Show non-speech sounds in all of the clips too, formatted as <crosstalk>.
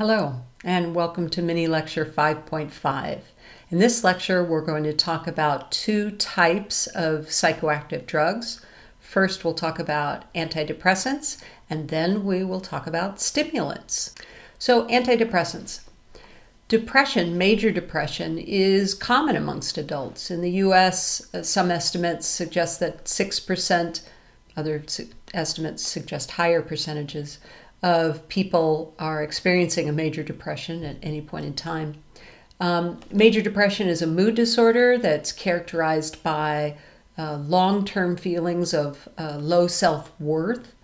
Hello, and welcome to mini lecture 5.5. In this lecture, we're going to talk about two types of psychoactive drugs. First, we'll talk about antidepressants, and then we will talk about stimulants. So, antidepressants. Depression, major depression, is common amongst adults. In the US, uh, some estimates suggest that 6%, other estimates suggest higher percentages of people are experiencing a major depression at any point in time. Um, major depression is a mood disorder that's characterized by uh, long term feelings of uh, low self worth.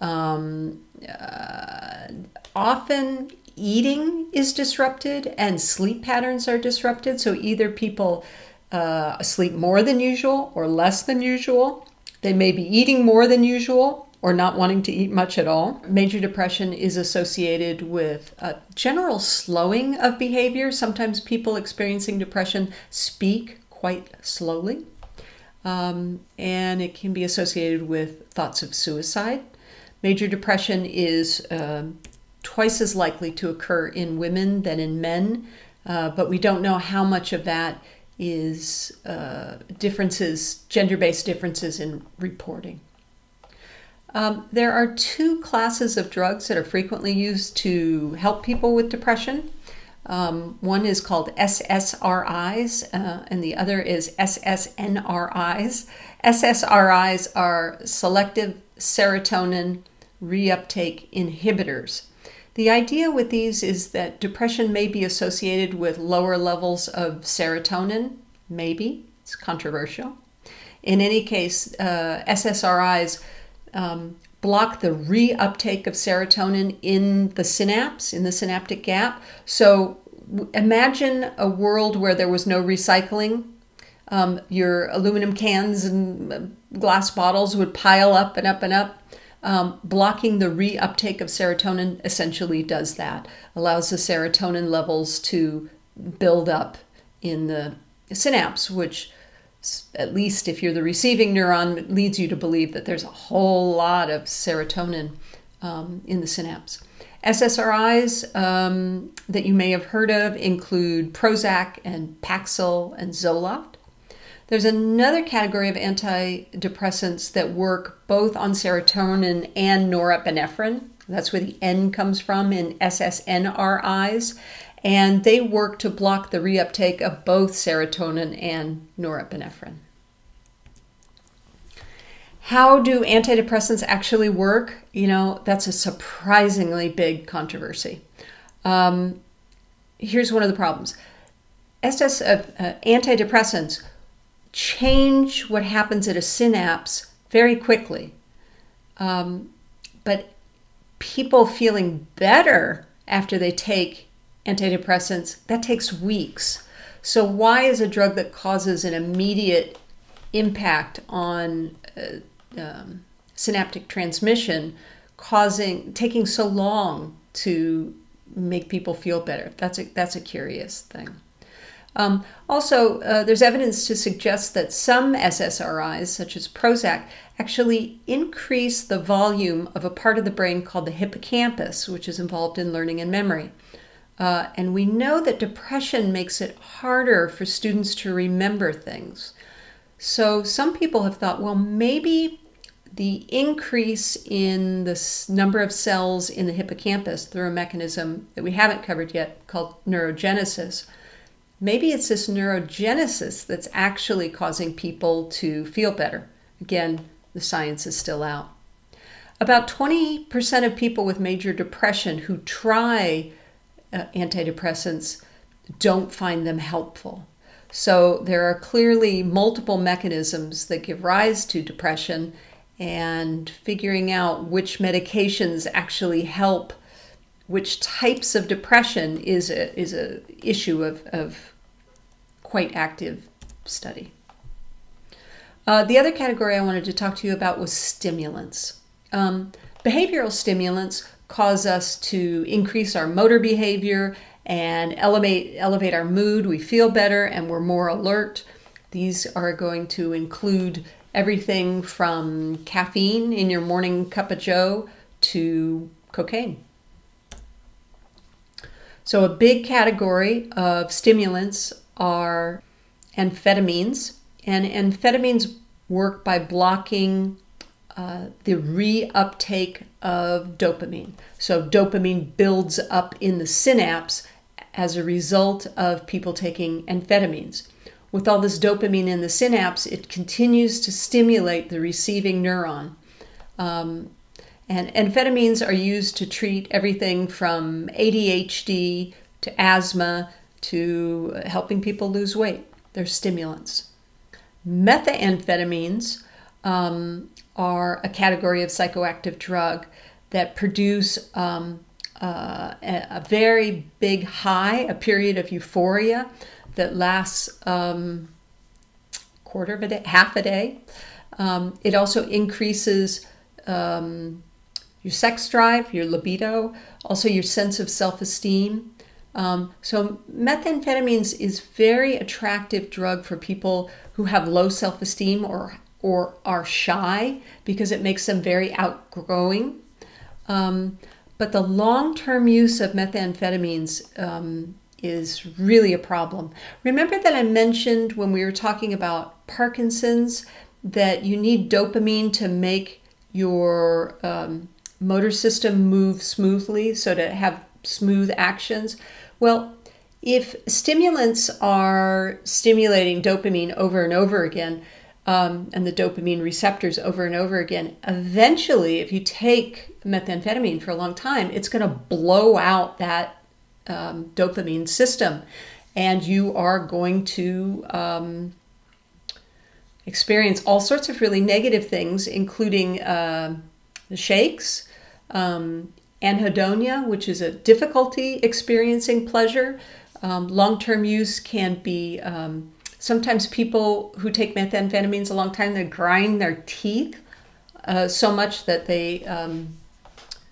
Um, uh, often eating is disrupted and sleep patterns are disrupted. So either people uh, sleep more than usual or less than usual. They may be eating more than usual or not wanting to eat much at all. Major depression is associated with a general slowing of behavior. Sometimes people experiencing depression speak quite slowly. Um, and it can be associated with thoughts of suicide. Major depression is uh, twice as likely to occur in women than in men, uh, but we don't know how much of that is uh, differences, gender based differences in reporting. Um, there are two classes of drugs that are frequently used to help people with depression. Um, one is called SSRIs, uh, and the other is SSNRIs. SSRIs are selective serotonin reuptake inhibitors. The idea with these is that depression may be associated with lower levels of serotonin, maybe. It's controversial. In any case, uh, SSRIs um, block the reuptake of serotonin in the synapse, in the synaptic gap. So imagine a world where there was no recycling. Um, your aluminum cans and uh, glass bottles would pile up and up and up. Um, blocking the reuptake of serotonin essentially does that, allows the serotonin levels to build up in the synapse, which at least if you're the receiving neuron, leads you to believe that there's a whole lot of serotonin um, in the synapse. SSRIs um, that you may have heard of include Prozac and Paxil and Zoloft. There's another category of antidepressants that work both on serotonin and norepinephrine. That's where the N comes from in SSNRIs and they work to block the reuptake of both serotonin and norepinephrine. How do antidepressants actually work? You know, that's a surprisingly big controversy. Um, here's one of the problems SS, uh, uh, antidepressants change what happens at a synapse very quickly. Um, but people feeling better after they take antidepressants, that takes weeks. So, why is a drug that causes an immediate impact on uh, um, synaptic transmission causing taking so long to make people feel better? That's a that's a curious thing. Um, also, uh, there's evidence to suggest that some SSRIs, such as Prozac, actually increase the volume of a part of the brain called the hippocampus, which is involved in learning and memory. Uh, and we know that depression makes it harder for students to remember things. So some people have thought, well, maybe the increase in the number of cells in the hippocampus through a mechanism that we haven't covered yet called neurogenesis. Maybe it's this neurogenesis that's actually causing people to feel better. Again, the science is still out. About 20% of people with major depression who try uh, antidepressants don't find them helpful. So there are clearly multiple mechanisms that give rise to depression, and figuring out which medications actually help which types of depression is a is a issue of, of quite active study. Uh, the other category I wanted to talk to you about was stimulants. Um, behavioral stimulants cause us to increase our motor behavior and elevate elevate our mood. We feel better and we're more alert. These are going to include everything from caffeine in your morning cup of joe to cocaine. So, a big category of stimulants are amphetamines, and amphetamines work by blocking uh, the reuptake of dopamine. So, dopamine builds up in the synapse as a result of people taking amphetamines. With all this dopamine in the synapse, it continues to stimulate the receiving neuron. Um, and amphetamines are used to treat everything from ADHD to asthma to helping people lose weight. They're stimulants. Methamphetamines um, are a category of psychoactive drug that produce um, uh, a, very big high, a period of euphoria that lasts um, quarter of a day, half a day. Um, it also increases um, your sex drive, your libido, also your sense of self-esteem. Um, so methamphetamines is very attractive drug for people who have low self-esteem or or are shy because it makes them very outgrowing. Um, but the long-term use of methamphetamines um, is really a problem. Remember that I mentioned when we were talking about Parkinson's that you need dopamine to make your um, motor system move smoothly, so to have smooth actions. Well, if stimulants are stimulating dopamine over and over again, um, and the dopamine receptors over and over again, eventually, if you take methamphetamine for a long time, it's going to blow out that um, dopamine system, and you are going to um, experience all sorts of really negative things, including uh, the shakes, um, anhedonia, which is a difficulty experiencing pleasure. Um, Long term use can be um, sometimes people who take methamphetamines a long time, they grind their teeth uh, so much that they um,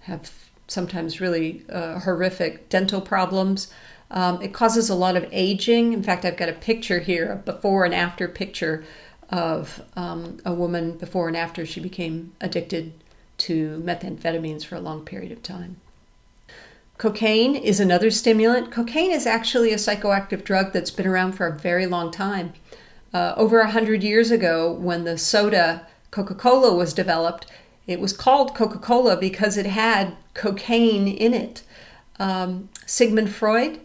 have sometimes really uh, horrific dental problems. Um, it causes a lot of aging. In fact, I've got a picture here, a before and after picture of um, a woman before and after she became addicted to methamphetamines for a long period of time. Cocaine is another stimulant. Cocaine is actually a psychoactive drug that's been around for a very long time. Uh, over a hundred years ago, when the soda Coca Cola was developed, it was called Coca Cola because it had cocaine in it. Um, Sigmund Freud,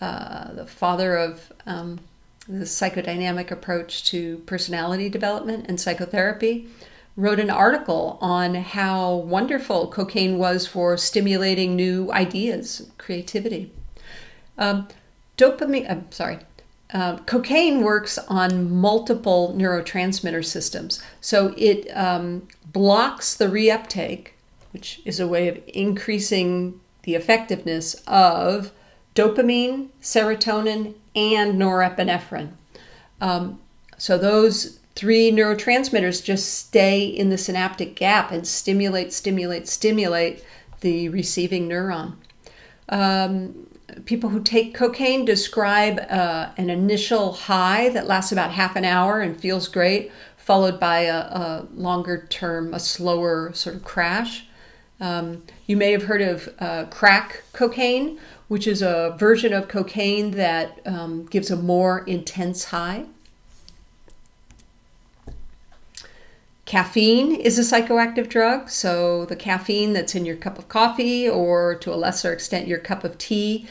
uh, the father of um, the psychodynamic approach to personality development and psychotherapy, wrote an article on how wonderful cocaine was for stimulating new ideas, creativity. Um, dopamine, I'm sorry, uh, cocaine works on multiple neurotransmitter systems. So it um, blocks the reuptake, which is a way of increasing the effectiveness of dopamine, serotonin, and norepinephrine. Um, so those three neurotransmitters just stay in the synaptic gap and stimulate, stimulate, stimulate the receiving neuron. Um, people who take cocaine describe uh, an initial high that lasts about half an hour and feels great, followed by a, a longer term, a slower sort of crash. Um, you may have heard of uh, crack cocaine, which is a version of cocaine that um, gives a more intense high. Caffeine is a psychoactive drug, so the caffeine that's in your cup of coffee or to a lesser extent your cup of tea,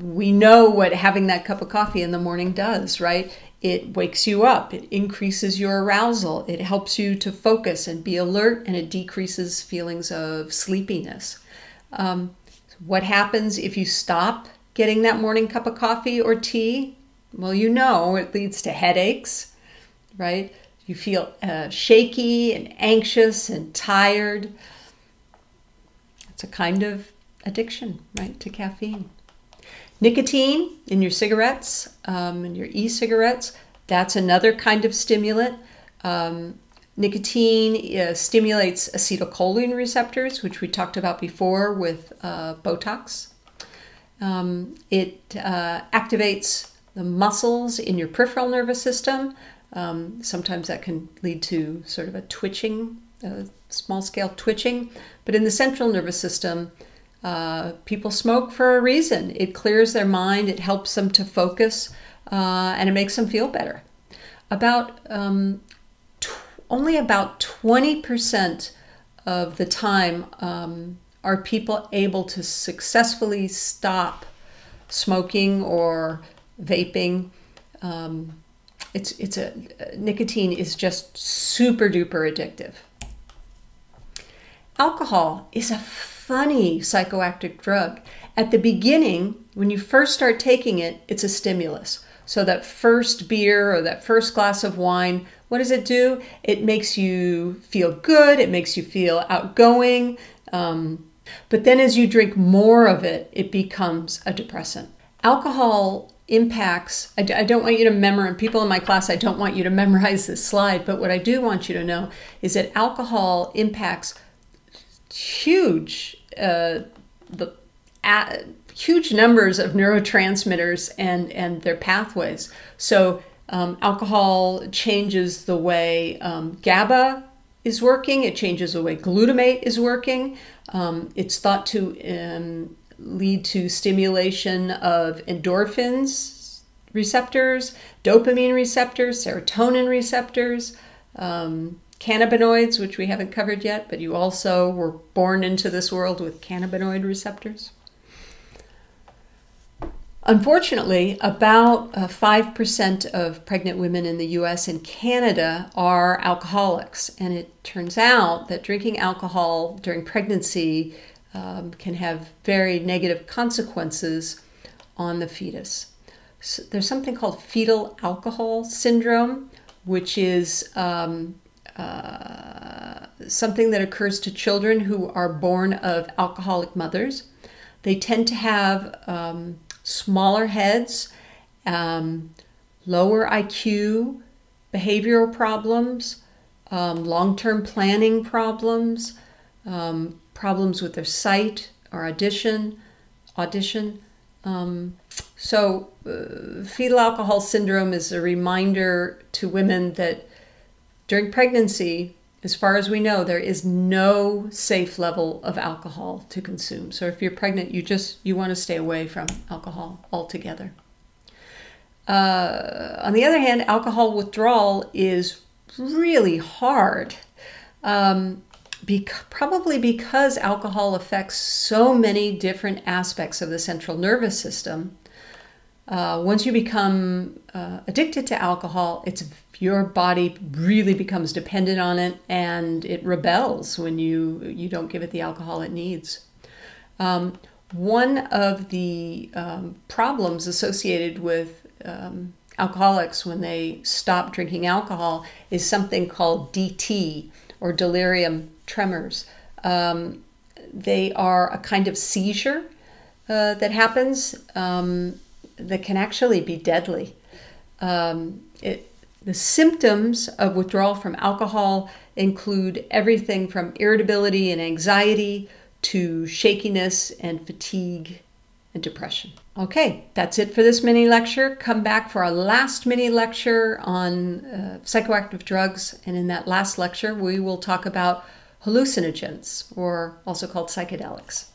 we know what having that cup of coffee in the morning does, right? It wakes you up, it increases your arousal, it helps you to focus and be alert, and it decreases feelings of sleepiness. Um, what happens if you stop getting that morning cup of coffee or tea? Well, you know it leads to headaches, right? You feel uh, shaky and anxious and tired. It's a kind of addiction, right, to caffeine. Nicotine in your cigarettes, um, in your e cigarettes, that's another kind of stimulant. Um, nicotine uh, stimulates acetylcholine receptors, which we talked about before with uh, Botox. Um, it uh, activates the muscles in your peripheral nervous system, um, sometimes that can lead to sort of a twitching, a small scale twitching. But in the central nervous system, Uh, people smoke for a reason. It clears their mind, it helps them to focus, uh, and it makes them feel better. About um, only about 20% of the time um, are people able to successfully stop smoking or vaping. Um, it's it's a nicotine is just super duper addictive. Alcohol is a funny psychoactive drug. At the beginning, when you first start taking it, it's a stimulus. So that first beer or that first glass of wine, what does it do? It makes you feel good. It makes you feel outgoing. Um, but then as you drink more of it, it becomes a depressant. Alcohol impacts, I, I don't want you to memorize, people in my class, I don't want you to <laughs> memorize this slide, but what I do want you to know is that alcohol impacts huge, uh, the, uh, huge numbers of neurotransmitters and, and their pathways. So um, alcohol changes the way um, GABA is working, it changes the way glutamate is working. Um, it's thought to um, lead to stimulation of endorphins receptors, dopamine receptors, serotonin receptors, um, cannabinoids, which we haven't covered yet, but you also were born into this world with cannabinoid receptors. Unfortunately, about uh, 5% of pregnant women in the US and Canada are alcoholics. And it turns out that drinking alcohol during pregnancy um, can have very negative consequences on the fetus. So there's something called fetal alcohol syndrome, which is um, uh, something that occurs to children who are born of alcoholic mothers. They tend to have um, smaller heads, um, lower IQ, behavioral problems, um, long term planning problems, um, problems with their sight or audition, audition. Um, so, uh, fetal alcohol syndrome is a reminder to women that during pregnancy, as far as we know, there is no safe level of alcohol to consume. So if you're pregnant, you just you want to stay away from alcohol altogether. Uh, on the other hand, alcohol withdrawal is really hard. Um, bec- probably because alcohol affects so many different aspects of the central nervous system. Uh, once you become uh, addicted to alcohol, it's your body really becomes dependent on it and it rebels when you you don't give it the alcohol it needs. Um, one of the um, problems associated with um, alcoholics when they stop drinking alcohol is something called DT or delirium tremors. Um, they are a kind of seizure uh, that happens um, that can actually be deadly. Um, it, the symptoms of withdrawal from alcohol include everything from irritability and anxiety to shakiness and fatigue and depression. Okay, that's it for this mini lecture. Come back for our last mini lecture on uh, psychoactive drugs. And in that last lecture, we will talk about hallucinogens, or also called psychedelics.